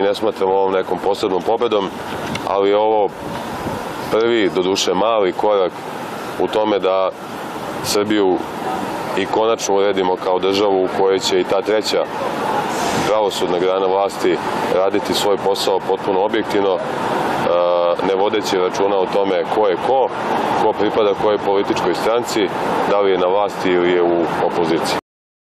i ne smatram ovom nekom posebnom pobedom, ali ovo prvi, doduše mali korak u tome da Srbiju i konačno uredimo kao državu u kojoj će i ta treća pravosudna grana vlasti raditi svoj posao potpuno objektivno, e, ne vodeći računa o tome ko je ko, ko pripada kojoj političkoj stranci, da li je na vlasti ili je u opoziciji.